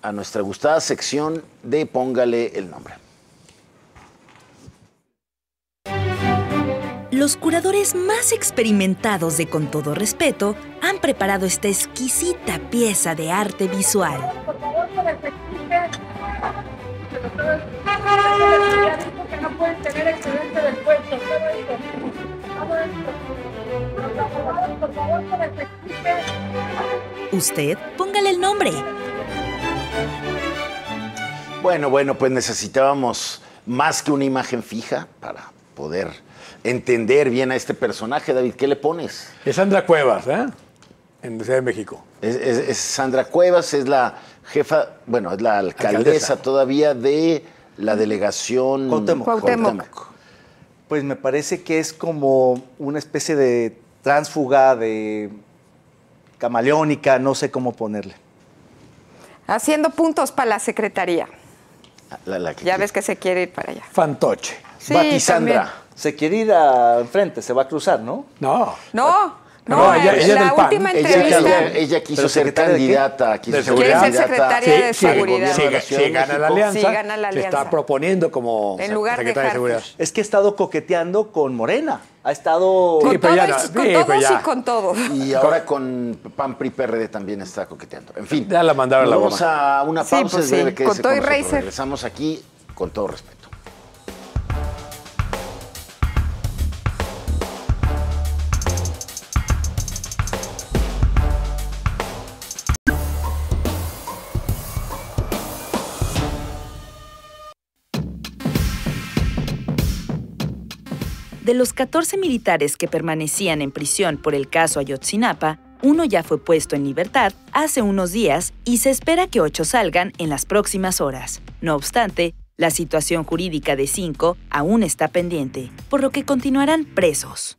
a nuestra gustada sección de Póngale el nombre. Los curadores más experimentados de Con todo respeto han preparado esta exquisita pieza de arte visual. Por favor, que no pueden tener excedente del puesto. Usted, póngale el nombre. Bueno, bueno, pues necesitábamos más que una imagen fija para poder entender bien a este personaje. David, ¿qué le pones? Es Sandra Cuevas, ¿eh? En Ciudad de México. Es, Sandra Cuevas, es la jefa, bueno, es la alcaldesa, todavía de la delegación Cuauhtémoc. Pues me parece que es como una especie de tránsfuga, de camaleónica, no sé cómo ponerle. Haciendo puntos para la secretaría. ya ves que se quiere ir para allá. Fantoche. Sí, Sandra. Se quiere ir a enfrente, se va a cruzar, ¿no? No. No. No, ella, la última entrevista. Ella, quiso ser candidata, quiso ser secretaria de seguridad. Si, gana la alianza, se está proponiendo como en lugar secretaria de, seguridad. Es que ha estado coqueteando con Morena. Ha estado. Con, todos, y con todos y ahora con PAN PRI PRD también está coqueteando. En fin. Ya la mandaron la Vamos a una pausa. Sí, pues con todo y Regresamos aquí con todo respeto. De los 14 militares que permanecían en prisión por el caso Ayotzinapa, uno ya fue puesto en libertad hace unos días y se espera que ocho salgan en las próximas horas. No obstante, la situación jurídica de cinco aún está pendiente, por lo que continuarán presos.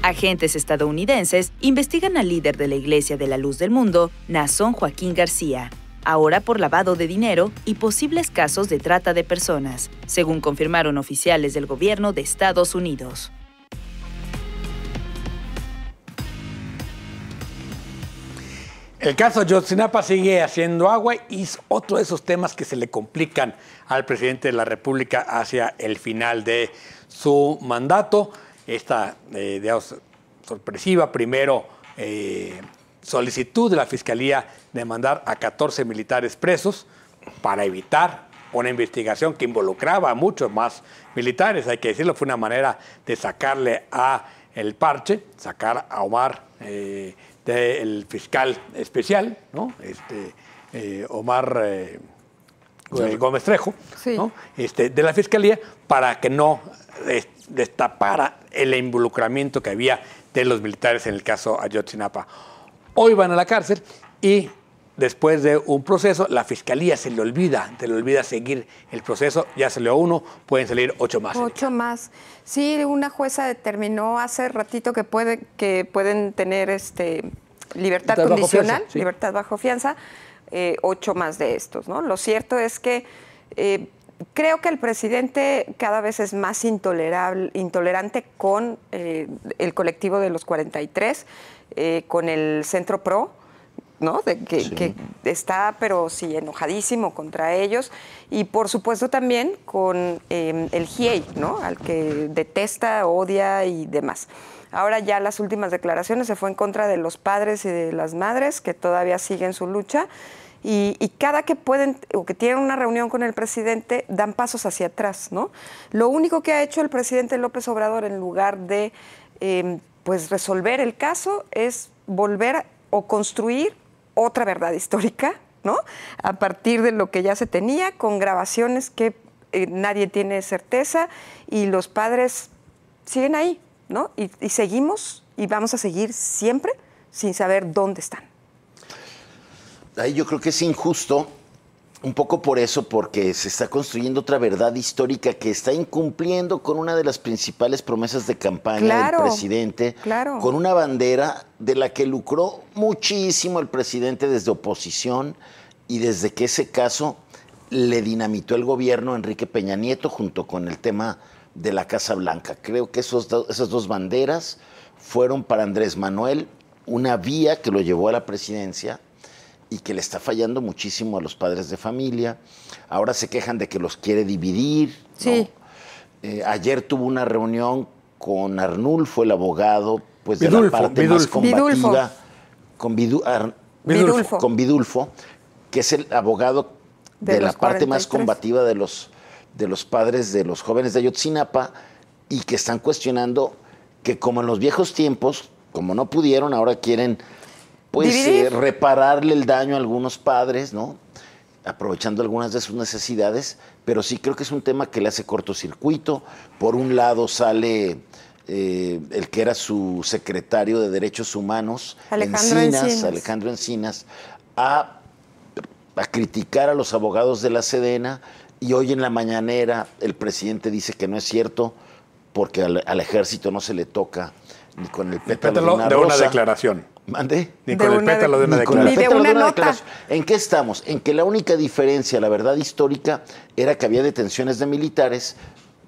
Agentes estadounidenses investigan al líder de la Iglesia de la Luz del Mundo, Nazón Joaquín García, ahora por lavado de dinero y posibles casos de trata de personas, según confirmaron oficiales del gobierno de Estados Unidos. El caso Yotzinapa sigue haciendo agua y es otro de esos temas que se le complican al presidente de la República hacia el final de su mandato. Esta, eh, sorpresiva, primero eh, solicitud de la Fiscalía de mandar a 14 militares presos para evitar una investigación que involucraba a muchos más militares, hay que decirlo, fue una manera de sacarle a el parche, sacar a Omar eh, del fiscal especial, ¿no? Este, eh, Omar eh, Gómez Trejo, este, de la fiscalía, para que no destapara el involucramiento que había de los militares en el caso Ayotzinapa. Hoy van a la cárcel y después de un proceso, la fiscalía se le olvida, se le olvida seguir el proceso, ya salió uno, pueden salir ocho más. Ocho más. Sí, una jueza determinó hace ratito que, puede, que pueden tener este, libertad, condicional, libertad bajo fianza, eh, ocho más de estos. ¿no? Lo cierto es que eh, creo que el presidente cada vez es más intolerable, intolerante con eh, el colectivo de los 43, con el Centro PRO ¿no? De que, está, pero sí, enojadísimo contra ellos. Y por supuesto también con em, el GIEI, ¿no? Al que detesta, odia y demás. Ahora ya las últimas declaraciones se fue en contra de los padres y de las madres que todavía siguen su lucha. Y, cada que pueden o que tienen una reunión con el presidente dan pasos hacia atrás, ¿no? Lo único que ha hecho el presidente López Obrador en lugar de em, pues resolver el caso es volver o construir otra verdad histórica, ¿no? A partir de lo que ya se tenía, con grabaciones que eh, nadie tiene certeza y los padres siguen ahí, ¿no? Y, y seguimos y vamos a seguir siempre sin saber dónde están. Ahí yo creo que es injusto un poco por eso, porque se está construyendo otra verdad histórica que está incumpliendo con una de las principales promesas de campaña del presidente, con una bandera de la que lucró muchísimo el presidente desde oposición y desde que ese caso le dinamitó el gobierno Enrique Peña Nieto junto con el tema de la Casa Blanca. Creo que esos esas dos banderas fueron para Andrés Manuel una vía que lo llevó a la presidencia y que le está fallando muchísimo a los padres de familia. Ahora se quejan de que los quiere dividir. Sí. Eh, ayer tuvo una reunión con Arnulfo, el abogado, pues de la parte más combativa, con, Vidulfo. con Vidulfo, que es el abogado de, la parte más combativa de los, de los padres de los jóvenes de Ayotzinapa y que están cuestionando que como en los viejos tiempos, como no pudieron, ahora quieren pues eh, repararle el daño a algunos padres, ¿no? Aprovechando algunas de sus necesidades, pero sí creo que es un tema que le hace cortocircuito. Por un lado sale eh, el que era su secretario de Derechos Humanos, Alejandro Encinas, Alejandro Encinas, a, a criticar a los abogados de la Sedena y hoy en la mañanera el presidente dice que no es cierto porque al, ejército no se le toca ni con el pétalo, de, una, declaración. ¿Mande? Ni con el pétalo de una declaración. ¿En qué estamos? En que la única diferencia, la verdad histórica, era que había detenciones de militares.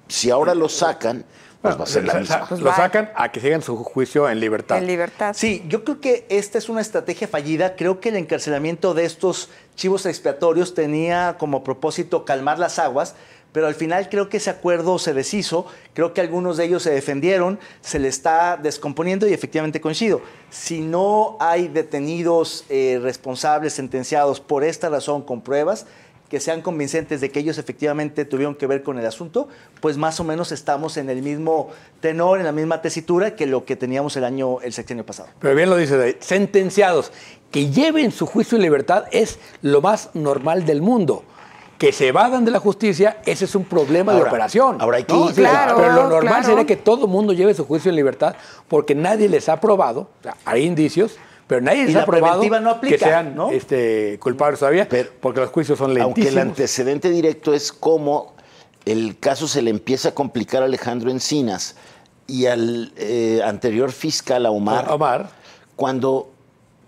Si ahora lo sacan, pues va a ser la misma. Pues lo sacan a que sigan su juicio en libertad. En libertad. Sí, yo creo que esta es una estrategia fallida. Creo que el encarcelamiento de estos chivos expiatorios tenía como propósito calmar las aguas, pero al final creo que ese acuerdo se deshizo, creo que algunos de ellos se defendieron, se le está descomponiendo y efectivamente coincido. Si no hay detenidos eh, responsables, sentenciados por esta razón con pruebas, que sean convincentes de que ellos efectivamente tuvieron que ver con el asunto, pues más o menos estamos en el mismo tenor, en la misma tesitura que lo que teníamos el año, el sexenio pasado. Pero bien lo dice, sentenciados que lleven su juicio en libertad es lo más normal del mundo que se evadan de la justicia, ese es un problema de operación. Ahora hay que Pero lo normal sería que todo el mundo lleve su juicio en libertad porque nadie les ha probado, hay indicios, pero nadie les ha probado que sean este, culpables todavía, porque los juicios son lentísimos. Aunque el antecedente directo es cómo el caso se le empieza a complicar a Alejandro Encinas y al eh, anterior fiscal, a Omar, Omar, cuando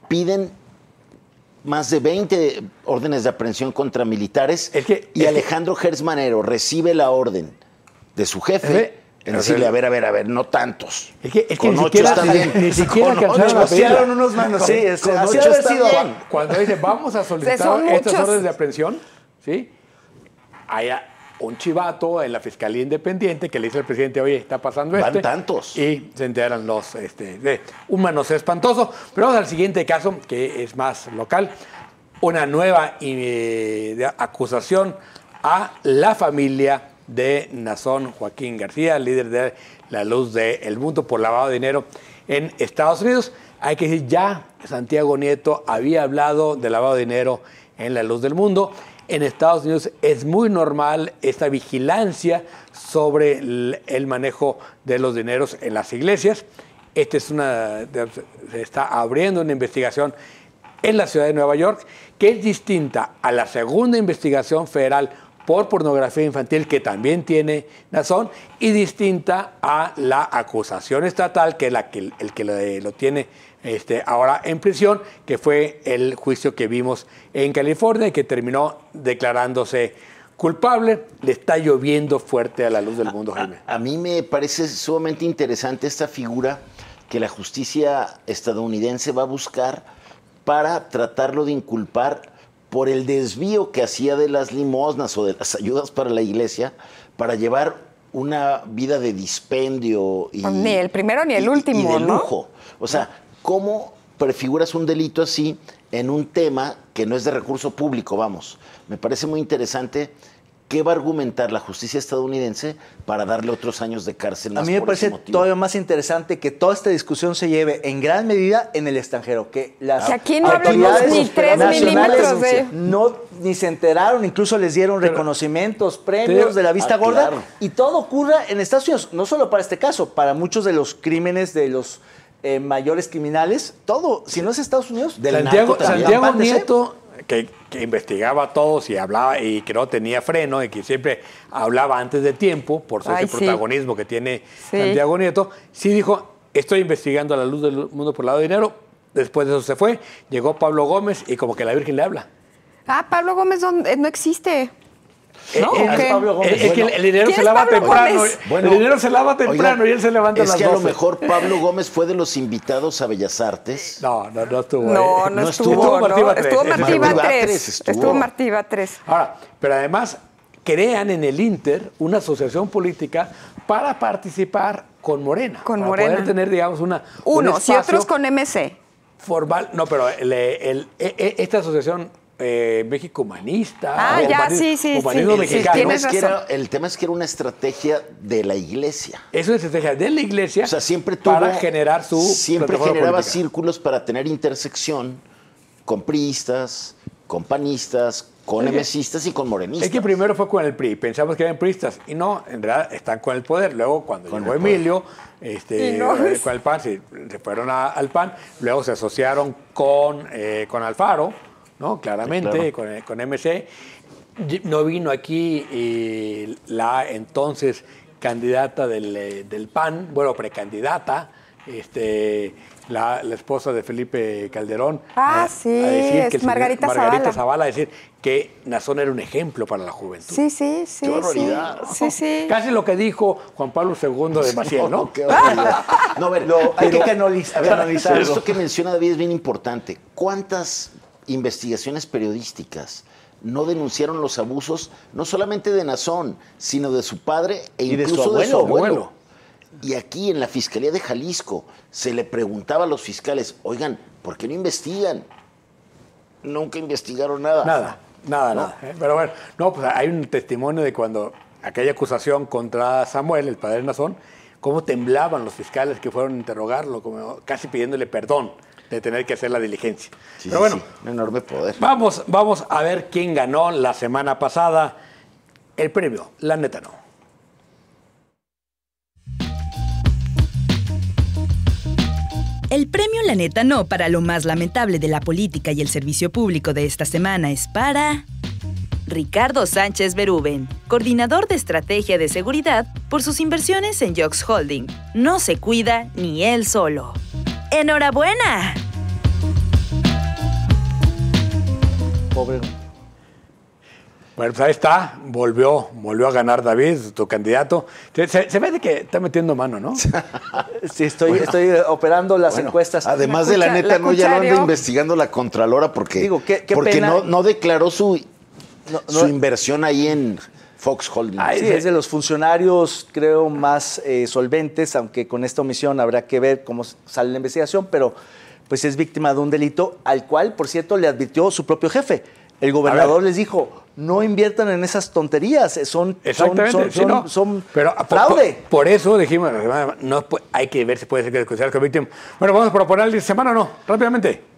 piden más de 20 órdenes de aprehensión contra militares y Alejandro Gersmanero recibe la orden de su jefe en decirle, a ver, a ver, a ver, no tantos. Es que, es que ni, siquiera, ni, siquiera alcanzaron unos manos. Sí, es, con ocho Cuando dice, vamos a solicitar estas órdenes de aprehensión, ¿sí? Allá un chivato en la Fiscalía Independiente que le dice al presidente, oye, está pasando esto. Van tantos. Y se enteran los, este, de un manoseo espantoso. Pero vamos al siguiente caso, que es más local. Una nueva eh, acusación a la familia de Nazón Joaquín García, líder de la luz del mundo por lavado de dinero en Estados Unidos. Hay que decir, ya Santiago Nieto había hablado de lavado de dinero en la luz del mundo. En Estados Unidos es muy normal esta vigilancia sobre el, manejo de los dineros en las iglesias. Este es una, se está abriendo una investigación en la ciudad de Nueva York que es distinta a la segunda investigación federal por pornografía infantil que también tiene Nazón y distinta a la acusación estatal que es la que, el que lo, tiene este, ahora en prisión, que fue el juicio que vimos en California y que terminó declarándose culpable. Le está lloviendo fuerte a la luz del mundo, Jaime. A, a mí me parece sumamente interesante esta figura que la justicia estadounidense va a buscar para tratarlo de inculpar por el desvío que hacía de las limosnas o de las ayudas para la iglesia para llevar una vida de dispendio y ni el primero ni el último, y de lujo. O sea, ¿cómo prefiguras un delito así en un tema que no es de recurso público? Vamos, me parece muy interesante ¿Qué va a argumentar la justicia estadounidense para darle otros años de cárcel? a mí me parece todavía más interesante que toda esta discusión se lleve en gran medida en el extranjero, que las aquí no autoridades ni tres milímetros de... no ni se enteraron, incluso les dieron reconocimientos, premios de la vista ah, gorda, y todo ocurra en Estados Unidos, no solo para este caso, para muchos de los crímenes de los eh, mayores criminales, todo, si no es Estados Unidos, del Santiago, Santiago Nieto que, investigaba a todos y hablaba y que no tenía freno y que siempre hablaba antes de tiempo por ser ese protagonismo que tiene Santiago Nieto, sí dijo, estoy investigando a la luz del mundo por el lado de dinero. Después de eso se fue, llegó Pablo Gómez y como que la Virgen le habla. Ah, Pablo Gómez no existe. ¿No? Es, que el dinero se lava temprano. el dinero se lava temprano y él se levanta a las Es que a lo mejor Pablo Gómez fue de los invitados a Bellas Artes. No, no, no estuvo. No, no, estuvo. Estuvo Martiva 3. Estuvo Martiva 3. Estuvo Martiva 3. Ahora, pero además crean en el Inter una asociación política para participar con Morena. Con para Morena. poder tener, digamos, una. Uno, y otros con MC. Formal. No, pero el, e, e, esta asociación eh, México humanista. Ah, ya, sí, sí. Humanismo mexicano. el tema es que era una estrategia de la iglesia. Es una estrategia de la iglesia. O sea, siempre tuvo, para generar su. Siempre generaba círculos para tener intersección con priistas, con panistas, con emesistas y con morenistas. Es que primero fue con el PRI, pensamos que eran priistas y no, en realidad están con el poder. Luego cuando llegó Emilio, este, eh, con el PAN, se, fueron al PAN, luego se asociaron con, eh, con Alfaro ¿no? Claramente, con, con, MC. No vino aquí eh, la entonces candidata del, eh, del, PAN, bueno, precandidata, este, la, la, esposa de Felipe Calderón. Ah, sí, es Margarita, Margarita Zavala. decir que Nazón era un ejemplo para la juventud. Sí, sí, sí. Sí, sí, Casi lo que dijo Juan Pablo II de Maciel, ¿no? Qué no, a ver, hay que analizar. Esto que menciona David es bien importante. ¿Cuántas investigaciones periodísticas no denunciaron los abusos no solamente de Nazón, sino de su padre e incluso de su abuelo. Y aquí en la Fiscalía de Jalisco se le preguntaba a los fiscales, oigan, ¿por qué no investigan? Nunca investigaron nada. Nada, nada, nada. ¿eh? Pero bueno, no, pues hay un testimonio de cuando aquella acusación contra Samuel, el padre de Nazón, cómo temblaban los fiscales que fueron a interrogarlo, como casi pidiéndole perdón de tener que hacer la diligencia. Pero bueno, un enorme poder. Vamos, vamos a ver quién ganó la semana pasada el premio. La neta no. El premio La Neta No para lo más lamentable de la política y el servicio público de esta semana es para Ricardo Sánchez Beruben, coordinador de estrategia de seguridad por sus inversiones en Jox Holding. No se cuida ni él solo. ¡Enhorabuena! Pobre. Bueno, pues ahí está, volvió, volvió a ganar David, tu candidato. Se, ve de que está metiendo mano, ¿no? sí, estoy, estoy operando las encuestas. Además de la neta, no, ya lo anda investigando la Contralora porque, porque no, declaró su, su inversión ahí en Fox Holding. sí, es de los funcionarios, creo, más eh, solventes, aunque con esta omisión habrá que ver cómo sale la investigación, pero pues es víctima de un delito al cual, por cierto, le advirtió su propio jefe. El gobernador les dijo, no inviertan en esas tonterías, son, son, son, son Pero, fraude. Por, eso dijimos, no, hay que ver si puede ser que el con víctima. Bueno, vamos a proponer el semana o no, rápidamente.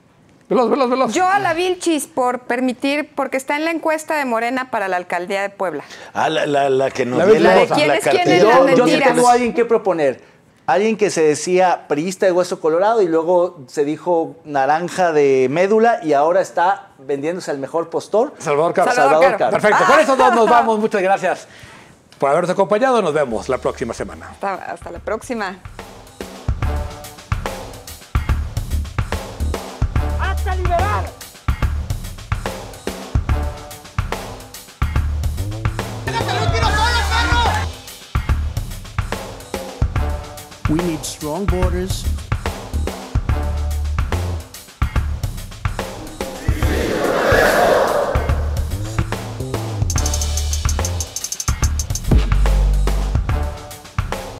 Veloz, veloz, veloz. Yo a la Vilchis por permitir, porque está en la encuesta de Morena para la alcaldía de Puebla. Ah, la, la, la que nos la dio la, quién es quién es yo, yo sí tengo a alguien que proponer. Alguien que se decía priista de hueso colorado y luego se dijo naranja de médula y ahora está vendiéndose al mejor postor. Salvador Caro. Salvador, Caro. Perfecto. Con eso dos nos vamos. Muchas gracias por habernos acompañado. Nos vemos la próxima semana. hasta la próxima. Strong borders,